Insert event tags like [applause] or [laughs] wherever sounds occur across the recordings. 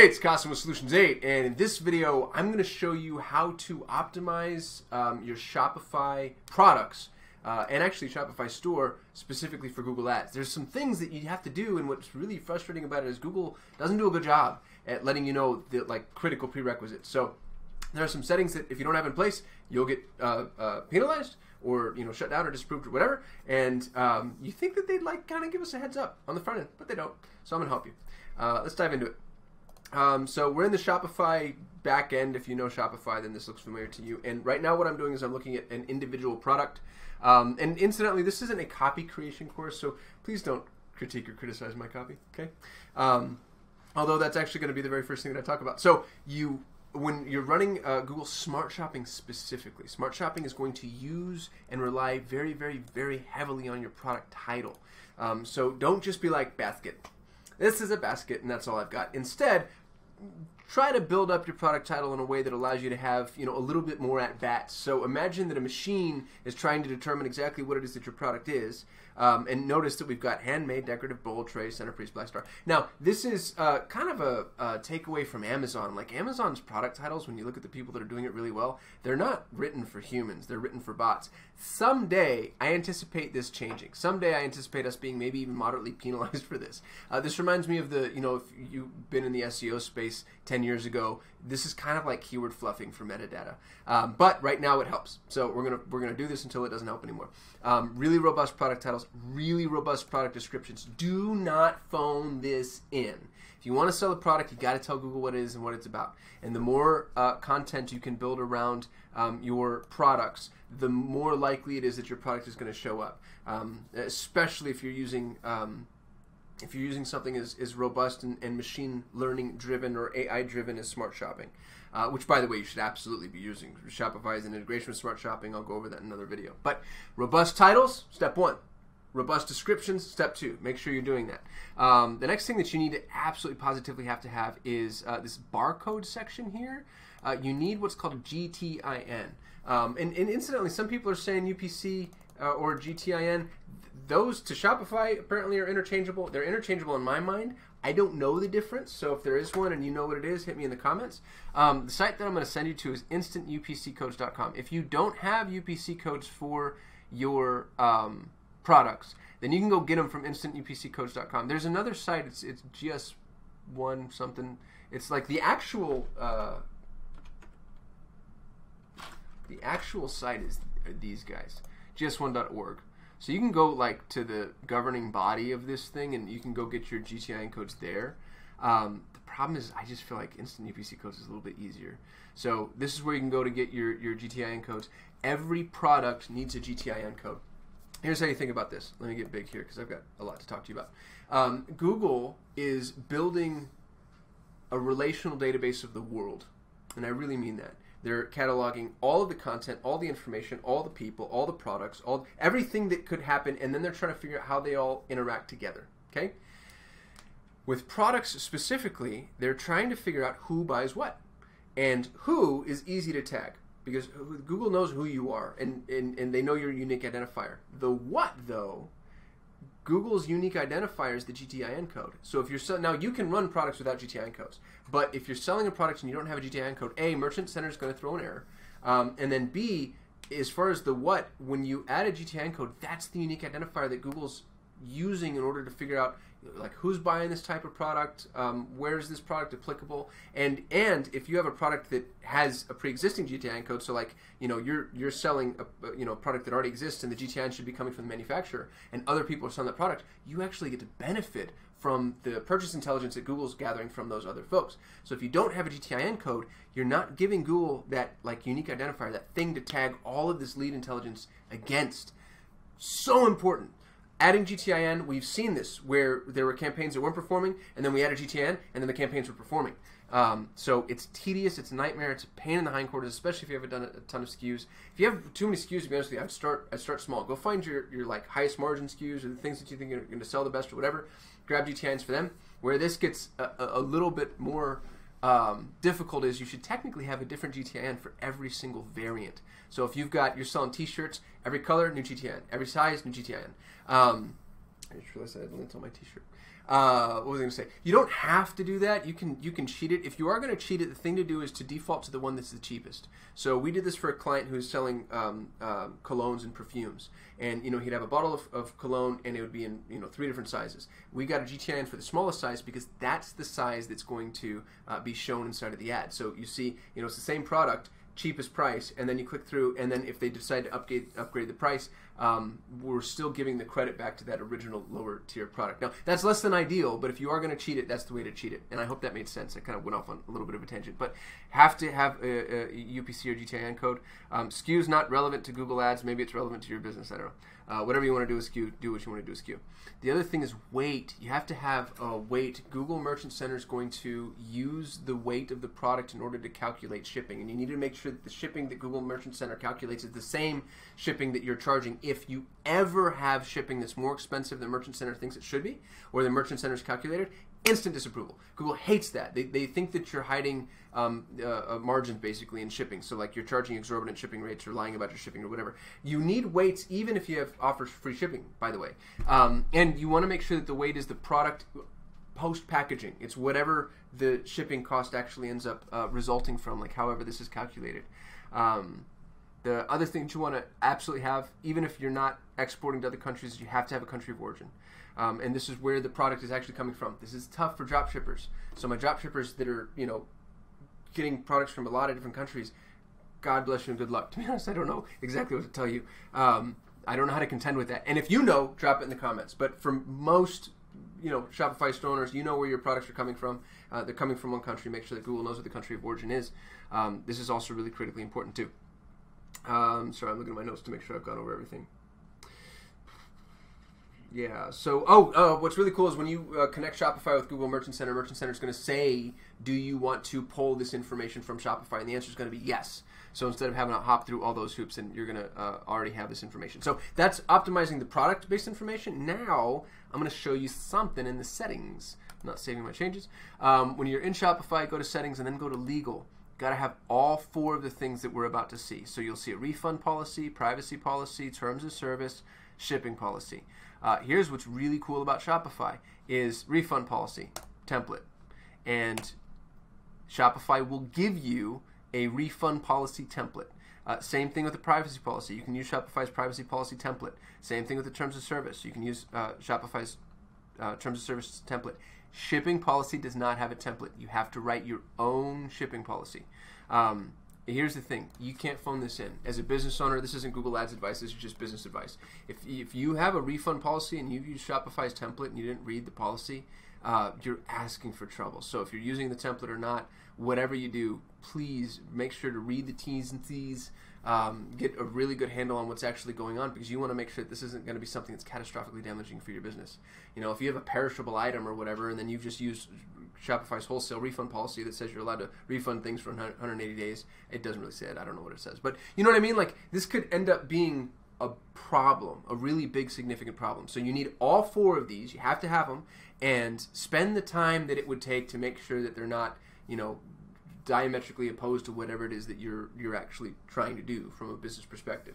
Hey, it's Kasim Solutions 8, and in this video, I'm going to show you how to optimize um, your Shopify products, uh, and actually Shopify store specifically for Google Ads. There's some things that you have to do, and what's really frustrating about it is Google doesn't do a good job at letting you know the like critical prerequisites. So there are some settings that if you don't have in place, you'll get uh, uh, penalized or you know shut down or disapproved or whatever. And um, you think that they'd like kind of give us a heads up on the front end, but they don't. So I'm gonna help you. Uh, let's dive into it. Um, so we're in the Shopify backend. If you know Shopify, then this looks familiar to you. And right now, what I'm doing is I'm looking at an individual product. Um, and incidentally, this isn't a copy creation course, so please don't critique or criticize my copy. Okay. Um, although that's actually going to be the very first thing that I talk about. So you when you're running uh, Google Smart Shopping specifically, Smart Shopping is going to use and rely very, very, very heavily on your product title. Um, so don't just be like basket. This is a basket, and that's all I've got. Instead, try to build up your product title in a way that allows you to have you know a little bit more at bats. So imagine that a machine is trying to determine exactly what it is that your product is, um, and notice that we've got handmade decorative bowl tray, centerpiece, black star. Now this is uh, kind of a, a takeaway from Amazon. Like Amazon's product titles, when you look at the people that are doing it really well, they're not written for humans; they're written for bots. Someday, I anticipate this changing. Someday, I anticipate us being maybe even moderately penalized [laughs] for this. Uh, this reminds me of the you know if you've been in the SEO space 10 years ago. This is kind of like keyword fluffing for metadata, um, but right now it helps. So we're gonna we're gonna do this until it doesn't help anymore. Um, really robust product titles, really robust product descriptions. Do not phone this in. If you want to sell a product, you got to tell Google what it is and what it's about. And the more uh, content you can build around um, your products, the more likely it is that your product is going to show up. Um, especially if you're using um, if you're using something as, as robust and, and machine learning driven or AI driven as smart shopping, uh, which by the way you should absolutely be using. Shopify is an integration with smart shopping. I'll go over that in another video. But robust titles, step one. Robust descriptions, step two. Make sure you're doing that. Um, the next thing that you need to absolutely positively have to have is uh, this barcode section here. Uh, you need what's called GTIN. Um, and, and, incidentally, some people are saying UPC uh, or GTIN those to Shopify apparently are interchangeable. They're interchangeable in my mind. I don't know the difference, so if there is one and you know what it is, hit me in the comments. Um, the site that I'm going to send you to is instantupccodes.com. If you don't have UPC codes for your um, products, then you can go get them from instantupccodes.com. There's another site. It's it's GS1 something. It's like the actual uh, the actual site is these guys. GS1.org. So you can go like to the governing body of this thing, and you can go get your GTIN codes there. Um, the problem is, I just feel like instant UPC codes is a little bit easier. So this is where you can go to get your your GTIN codes. Every product needs a GTIN code. Here's how you think about this. Let me get big here because I've got a lot to talk to you about. Um, Google is building a relational database of the world, and I really mean that. They're cataloging all of the content, all the information, all the people, all the products, all everything that could happen, and then they're trying to figure out how they all interact together. Okay? With products specifically, they're trying to figure out who buys what. And who is easy to tag because Google knows who you are and, and, and they know your unique identifier. The what, though, Google's unique identifier is the GTIN code. So if you're sell- now you can run products without GTIN codes, but if you're selling a product and you don't have a GTIN code, a Merchant Center is going to throw an error, um, and then b as far as the what, when you add a GTIN code, that's the unique identifier that Google's using in order to figure out like who's buying this type of product, um, where is this product applicable, and and if you have a product that has a pre-existing GTIN code, so like you know you're you're selling a you know product that already exists and the GTIN should be coming from the manufacturer, and other people are selling that product, you actually get to benefit from the purchase intelligence that Google's gathering from those other folks. So if you don't have a GTIN code, you're not giving Google that like unique identifier, that thing to tag all of this lead intelligence against. So important adding GTIN, we've seen this where there were campaigns that weren't performing, and then we added GTIN, and then the campaigns were performing. Um, so it's tedious, it's a nightmare, it's a pain in the hindquarters, especially if you haven't done a, ton of SKUs. If you have too many SKUs, to be honest with you, I'd start I'd start small. Go find your, your like highest margin SKUs or the things that you think are going to sell the best or whatever. Grab GTINs for them. Where this gets a, a little bit more um, difficult is you should technically have a different GTIN for every single variant. So if you've got you're selling T-shirts, every color new GTIN, every size new GTIN. Um, I just realized I had links on my T-shirt. Uh, what was I going to say? You don't have to do that. You can you can cheat it. If you are going to cheat it, the thing to do is to default to the one that's the cheapest. So we did this for a client who was selling um, uh, colognes and perfumes, and you know he'd have a bottle of, of cologne and it would be in you know three different sizes. We got a GTIN for the smallest size because that's the size that's going to uh, be shown inside of the ad. So you see, you know, it's the same product cheapest price, and then you click through, and then if they decide to upgrade upgrade the price, um, we're still giving the credit back to that original lower tier product. Now that's less than ideal, but if you are going to cheat it, that's the way to cheat it. And I hope that made sense. I kind of went off on a little bit of a tangent, but have to have a, a UPC or GTIN code. Um, SKU is not relevant to Google Ads. Maybe it's relevant to your business. I don't know. Uh, whatever you want to do with SKU, do what you want to do with SKU. The other thing is weight. You have to have a weight. Google Merchant Center is going to use the weight of the product in order to calculate shipping, and you need to make sure that the shipping that Google Merchant Center calculates is the same shipping that you're charging. If you ever have shipping that's more expensive than Merchant Center thinks it should be, or the Merchant Center is calculated, instant disapproval. Google hates that. They, they think that you're hiding um, uh, margins basically in shipping. So like you're charging exorbitant shipping rates or lying about your shipping or whatever. You need weights even if you have offers free shipping, by the way. Um, and you want to make sure that the weight is the product post packaging. It's whatever the shipping cost actually ends up uh, resulting from, like however this is calculated. Um, the other thing that you want to absolutely have, even if you're not exporting to other countries, you have to have a country of origin. Um, and this is where the product is actually coming from. This is tough for drop shippers. So my drop shippers that are, you know, getting products from a lot of different countries, God bless you and good luck. [laughs] To be honest, I don't know exactly what to tell you. Um, I don't know how to contend with that. And if you know, drop it in the comments. But for most, you know, Shopify store owners, you know where your products are coming from. Uh, they're coming from one country. Make sure that Google knows what the country of origin is. Um, this is also really critically important too. Um, sorry, I'm looking at my notes to make sure I've gone over everything. Yeah. So, oh, uh, what's really cool is when you uh, connect Shopify with Google Merchant Center, Merchant Center is going to say, "Do you want to pull this information from Shopify?" And the answer is going to be yes. So instead of having to hop through all those hoops, and you're going to uh, already have this information. So that's optimizing the product-based information. Now I'm going to show you something in the settings. I'm not saving my changes. Um, when you're in Shopify, go to settings and then go to legal got to have all four of the things that we're about to see. So you'll see a refund policy, privacy policy, terms of service, shipping policy. Uh, here's what's really cool about Shopify is refund policy template. And Shopify will give you a refund policy template. Uh, same thing with the privacy policy. You can use Shopify's privacy policy template. Same thing with the terms of service. You can use uh, Shopify's uh, terms of service template. Shipping policy does not have a template. You have to write your own shipping policy. Um, here's the thing. You can't phone this in. As a business owner this isn't google ads advice. This is just business advice. If, if you have a refund policy and you've used shopify's template and you didn't read the policy uh, you're asking for trouble. So if you're using the template or not whatever you do please make sure to read the t's and c's um, get a really good handle on what's actually going on because you want to make sure that this isn't going to be something that's catastrophically damaging for your business. You know, if you have a perishable item or whatever, and then you've just used Shopify's wholesale refund policy that says you're allowed to refund things for 180 days, it doesn't really say it. I don't know what it says, but you know what I mean. Like this could end up being a problem, a really big, significant problem. So you need all four of these. You have to have them, and spend the time that it would take to make sure that they're not, you know, diametrically opposed to whatever it is that you're you're actually trying to do from a business perspective.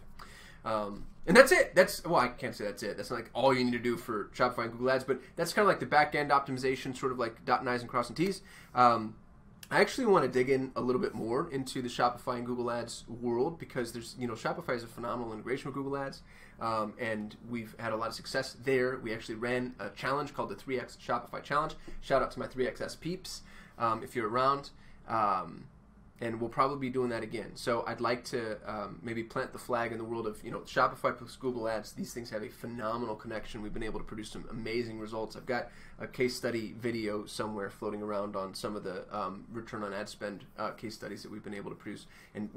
Um, and that's it. That's well, I can't say that's it. That's not like all you need to do for Shopify and Google Ads, but that's kind of like the back end optimization, sort of like dot and i's and crossing t's. Um, I actually want to dig in a little bit more into the Shopify and Google Ads world because there's, you know, Shopify is a phenomenal integration with Google Ads, um, and we've had a lot of success there. We actually ran a challenge called the 3x Shopify Challenge. Shout out to my 3xS peeps um, if you're around. Um, and we'll probably be doing that again. So I'd like to um, maybe plant the flag in the world of you know Shopify plus Google Ads. These things have a phenomenal connection. We've been able to produce some amazing results. I've got a case study video somewhere floating around on some of the um, return on ad spend uh, case studies that we've been able to produce, and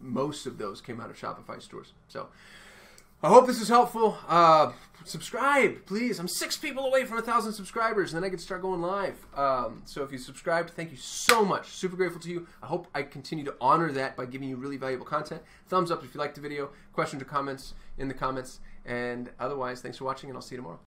most of those came out of Shopify stores. So. I hope this is helpful. Uh, subscribe, please. I'm six people away from a thousand subscribers, and then I can start going live. Um, so if you subscribed, thank you so much. Super grateful to you. I hope I continue to honor that by giving you really valuable content. Thumbs up if you liked the video. Questions or comments in the comments. And otherwise, thanks for watching, and I'll see you tomorrow.